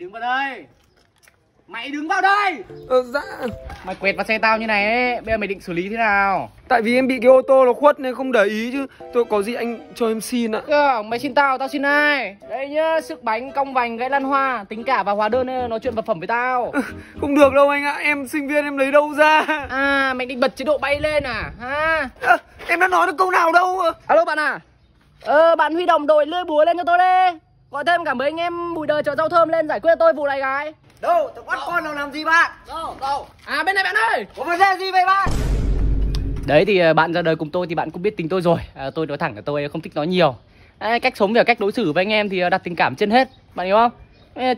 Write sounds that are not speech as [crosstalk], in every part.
Đứng vào đây. Mày đứng vào đây. Ờ dạ. Mày quẹt vào xe tao như này ấy Bây giờ mày định xử lý thế nào? Tại vì em bị cái ô tô nó khuất nên không để ý chứ. Tôi có gì anh cho em xin ạ. Cơ, mày xin tao, tao xin ai? Đây nhá, sức bánh, cong vành, gãy lan hoa Tính cả vào hóa đơn ấy, nói chuyện vật phẩm với tao. Không được đâu anh ạ Em sinh viên em lấy đâu ra? À, mày định bật chế độ bay lên à? Ha? à, Em đã nói được câu nào đâu Alo bạn à? Ờ, bạn huy động đội lưỡi búa lên cho tôi đi Gọi thêm cả mấy anh em bùi đời chợ rau thơm lên giải quyết cho tôi vụ này gái. Đâu, tao bắt con nào làm gì bạn? Đâu, đâu? À bên này bạn ơi. Có vấn đề gì vậy bạn? Đấy thì ờ, bạn ra đời cùng tôi thì bạn cũng biết tính tôi rồi. À, Tôi nói thẳng là tôi không thích nói nhiều. À, Cách sống và cách đối xử với anh em thì ờ, đặt tình cảm trên hết. Bạn hiểu không?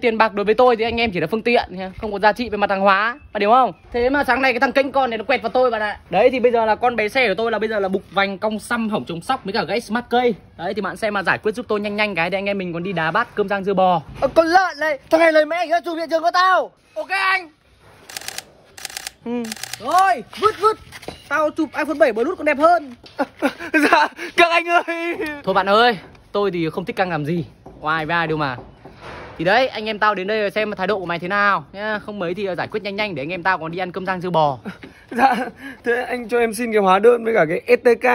Tiền bạc đối với tôi thì anh em chỉ là phương tiện không có giá trị về mặt hàng hóa bạn hiểu không? Thế mà sáng nay cái thằng kênh con này nó quẹt vào tôi bạn ạ. Đấy thì bây giờ là con bé xe của tôi là bây giờ là bục vành cong xăm hỏng trồng sóc với cả gãy smart cây. Đấy thì bạn xem mà giải quyết giúp tôi nhanh nhanh cái để anh em mình còn đi đá bát cơm rang dưa bò. Ờ, con lợn này thằng này lời mẹ anh ra chụp hiện trường của tao. Ok anh. Ừ. rồi vứt vứt. Tao chụp iphone 7 bluetooth còn đẹp hơn. [laughs] Dạ các anh ơi. Thôi bạn ơi tôi thì không thích căng làm gì. Ngoài vai đâu mà thì đấy anh em tao đến đây xem thái độ của mày thế nào nhá. Không mấy thì giải quyết nhanh nhanh để anh em tao còn đi ăn cơm rang dưa bò. [laughs] Dạ thế anh cho em xin cái hóa đơn với cả cái stk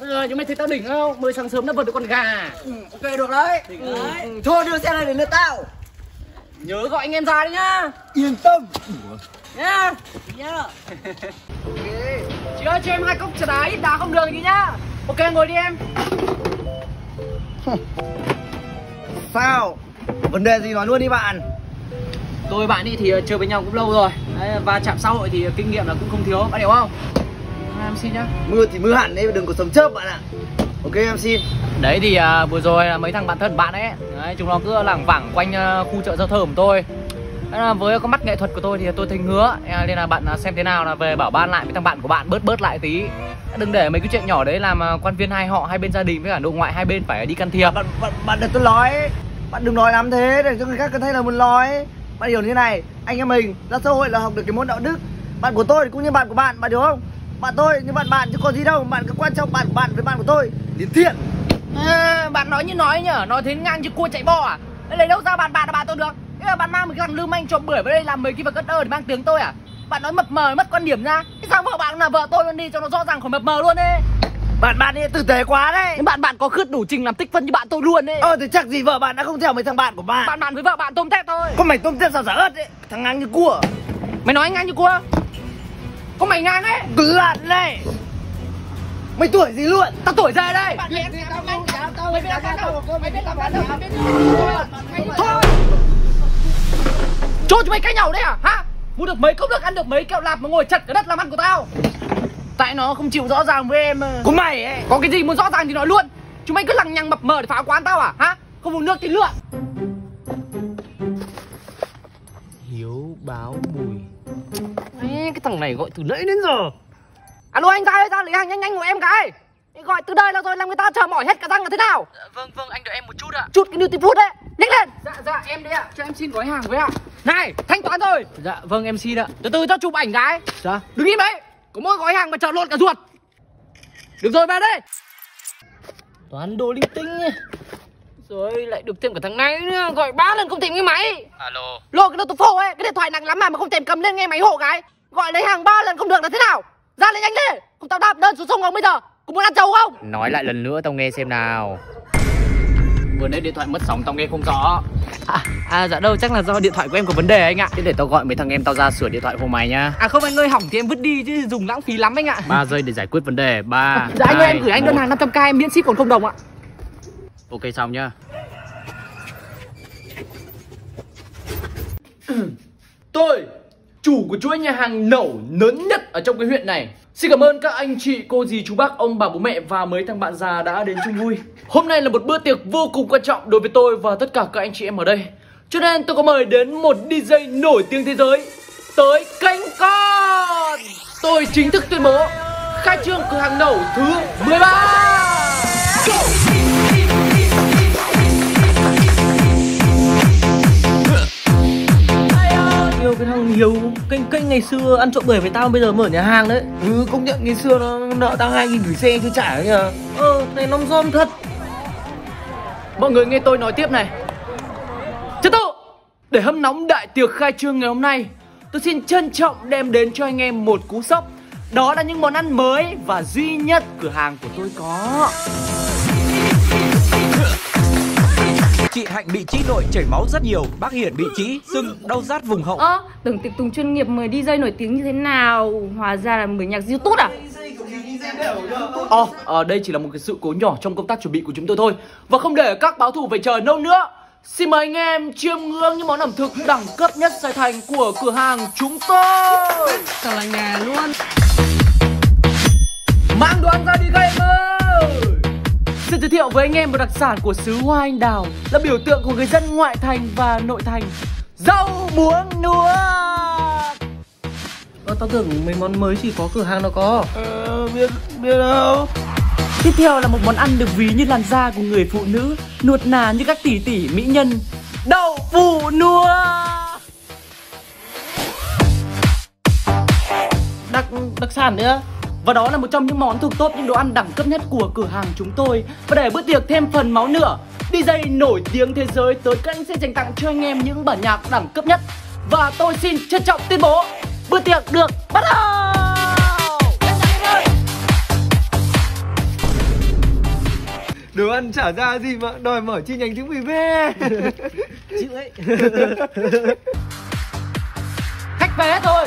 bây giờ chúng mày thấy tao đỉnh không? Mới sáng sớm đã vượt được con gà. Ừ, ok được đấy, đỉnh ừ. đấy. Ừ. thôi đưa xe này để lượt tao. Nhớ gọi anh em ra đấy nhá. Yên tâm. Nhá. Nhá. Ok. Chị ơi cho em hai cốc trà đá ít đá không đường đi nhá. Ok ngồi đi em. Sao vấn đề gì nói luôn đi bạn. Tôi bạn đi thì ờ, chơi với nhau cũng lâu rồi. Đấy, và chạm xã hội thì kinh nghiệm là cũng không thiếu. Bạn hiểu không? Em xin nhá. Mưa thì mưa hẳn đấy đừng có sấm chớp bạn ạ. Ok em xin. Đấy thì uh, vừa rồi mấy thằng bạn thân bạn ấy đấy, chúng nó cứ lảng vảng quanh uh, khu chợ giao thơm của tôi. Đấy, với con mắt nghệ thuật của tôi thì tôi thấy ngứa. Nên là bạn xem thế nào là về bảo ban lại với thằng bạn của bạn bớt bớt lại tí. Đừng để mấy cái chuyện nhỏ đấy làm quan viên hai họ hai bên gia đình với cả nội ngoại hai bên phải đi can thiệp. Bạn bạn, bạn để tôi nói bạn đừng nói lắm thế để cho người khác thấy là muốn nói. Bạn hiểu như này anh em mình ra xã hội là học được cái môn đạo đức. Bạn của tôi cũng như bạn của bạn bạn hiểu không? Bạn tôi như bạn bạn chứ có gì đâu bạn cứ quan trọng bạn của bạn với bạn của tôi. Đến thiện. À, bạn nói như nói nhở nói thế ngang như cua chạy bò à? Lấy đâu ra bạn bạn là bạn tôi được. Thế là bạn mang một cái thằng lưu manh trộm bưởi vào đây làm mấy cái vật cất ơ để mang tiếng tôi à? Bạn nói mập mờ mất quan điểm ra. Thế sao vợ bạn là vợ tôi luôn đi cho nó rõ ràng khỏi mập mờ luôn đi bạn bạn ấy tử tế quá đấy. Bạn bạn có khứt đủ trình làm tích phân như bạn tôi luôn đấy ờ thì chắc gì vợ bạn đã không theo mấy thằng bạn của bạn. Bạn bạn với vợ bạn tôm tép thôi. Có mày tôm tép sao giả ớt đấy thằng ngang như cua. Mày nói ngang như cua. Có mày ngang ấy. Cứ lặn này mày tuổi gì luôn? Tao tuổi già đây. Bạn biết tao không? Dám tao mày biết làm đâu mày biết làm đâu mày biết thôi. Cho chúng mày cãi nhau đấy à? Hả? Mua được mấy cốc nước ăn được mấy kẹo lạp mà ngồi chật cái đất làm ăn của tao tại nó không chịu rõ ràng với em của mày ấy. Có cái gì muốn rõ ràng thì nói luôn. Chúng mày cứ lằng nhằng mập mờ để phá quán tao à? Hả? Không uống nước thì lượn. Hiếu báo mùi. Ê, cái thằng này gọi từ nãy đến giờ. Alo anh ra đây ra lấy hàng nhanh nhanh của em cái. Gọi từ đây là rồi làm người ta chờ mỏi hết cả răng là thế nào? Dạ, vâng vâng anh đợi em một chút ạ. Chút cái beauty food đấy nhanh lên. Dạ dạ em đấy ạ. Cho em xin gói hàng với ạ. Này thanh toán rồi. Dạ vâng em xin ạ. Từ từ cho chụp ảnh cái. Dạ. Đứng im đấy có mỗi gói hàng mà chờ lộn cả ruột. Được rồi về đây. Toán đồ linh tinh rồi lại được thêm cả thằng này nữa. Gọi ba lần không tìm cái máy. Alo. Lô cái đồ phô ấy cái điện thoại nặng lắm mà mà không tìm cầm lên nghe máy hộ cái. Gọi lấy hàng ba lần không được là thế nào? Ra lấy nhanh đi không tao đạp đơn xuống sông không bây giờ? Có muốn ăn trâu không? Nói lại lần nữa tao nghe xem nào vừa nãy điện thoại mất sóng tao nghe không rõ. À, à dạ đâu chắc là do điện thoại của em có vấn đề anh ạ. Thế để tao gọi mấy thằng em tao ra sửa điện thoại hộ mày nhá. À không anh ơi hỏng thì em vứt đi chứ dùng lãng phí lắm anh ạ. 3 giây để giải quyết vấn đề. Ba dạ anh ơi em gửi anh đơn hàng 500 k em miễn ship còn không đồng ạ. Ok xong nhá. Tôi chủ của chuỗi nhà hàng nẩu lớn nhất ở trong cái huyện này. Xin cảm ơn các anh chị, cô dì, chú bác, ông bà, bố mẹ và mấy thằng bạn già đã đến chung vui. Hôm nay là một bữa tiệc vô cùng quan trọng đối với tôi và tất cả các anh chị em ở đây. Cho nên tôi có mời đến một DJ nổi tiếng thế giới Tới kênh con. Tôi chính thức tuyên bố khai trương cửa hàng nẩu thứ 13 kênh ngày xưa ăn trộm bưởi với tao bây giờ mở nhà hàng đấy. Ừ công nhận ngày xưa nó nợ tao hai nghìn gửi xe chưa trả ấy nhờ. Ờ này nó giom thật. Mọi người nghe tôi nói tiếp này. Trật tự Để hâm nóng đại tiệc khai trương ngày hôm nay Tôi xin trân trọng đem đến cho anh em một cú sốc. Đó là những món ăn mới và duy nhất cửa hàng của tôi có Chị Hạnh bị trĩ nội chảy máu rất nhiều. Bác Hiển bị trĩ, sưng, đau rát vùng hậu. Ơ, tưởng tiệc tùng chuyên nghiệp mời DJ nổi tiếng như thế nào? Hóa ra là mời nhạc YouTube à? Ồ, ờ, đây chỉ là một cái sự cố nhỏ trong công tác chuẩn bị của chúng tôi thôi. Và không để các báo thủ phải chờ lâu nữa. Xin mời anh em chiêm ngưỡng những món ẩm thực đẳng cấp nhất Sài Thành của cửa hàng chúng tôi với anh em một đặc sản của xứ Hoa Anh Đào Là biểu tượng của người dân ngoại thành và nội thành. Rau muống nuốt Ơ, tao tưởng mấy món mới chỉ có cửa hàng nó có. Ờ, biết, biết đâu. Tiếp theo là một món ăn được ví như làn da của người phụ nữ Nuột nà như các tỷ tỷ mỹ nhân. Đậu phụ nuốt Đặc đặc sản nữa và đó là một trong những món thuộc top những đồ ăn đẳng cấp nhất của cửa hàng chúng tôi. Và để bữa tiệc thêm phần máu nữa DJ nổi tiếng thế giới tới kênh sẽ dành tặng cho anh em những bản nhạc đẳng cấp nhất. Và tôi xin trân trọng tuyên bố Bữa tiệc được bắt đầu! Đồ ăn trả ra gì mà đòi mở chi nhánh chứng vì ve Chịu ấy. [laughs] Khách hết rồi